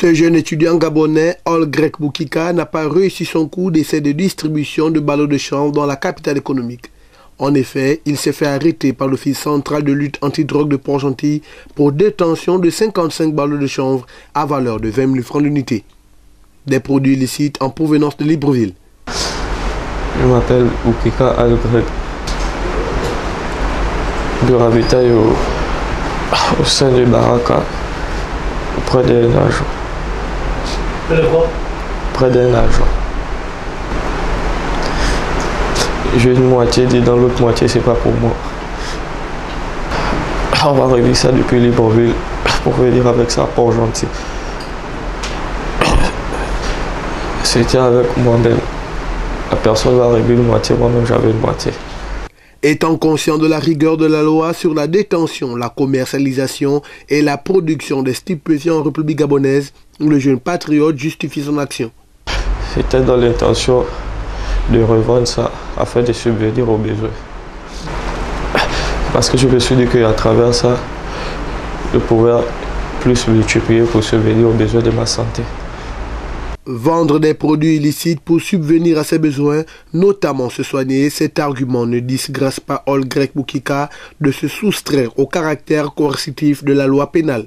Ce jeune étudiant gabonais, Grec Boukika, n'a pas réussi son coup d'essai de distribution de ballots de chanvre dans la capitale économique. En effet, il s'est fait arrêter par l'Office central de lutte anti-drogue de Port-Gentil pour détention de 55 ballots de chanvre à valeur de 20 000 francs d'unité. Des produits illicites en provenance de Libreville. Je m'appelle Boukika Algreg. De ravitaille au, sein du Baraka, près des nages. Près d'un agent. J'ai une moitié dit dans l'autre moitié, c'est pas pour moi. On va régler ça depuis Libreville pour venir avec ça pour gentil. C'était avec moi-même. La personne va régler une moitié, moi-même j'avais une moitié. Étant conscient de la rigueur de la loi sur la détention, la commercialisation et la production des stupéfiants en République gabonaise, le jeune patriote justifie son action. C'était dans l'intention de revendre ça afin de subvenir aux besoins. Parce que je me suis dit qu'à travers ça, je pouvais plus multiplier pour subvenir aux besoins de ma santé. Vendre des produits illicites pour subvenir à ses besoins, notamment se soigner, cet argument ne disgrâce pas All Grec Boukika de se soustraire au caractère coercitif de la loi pénale.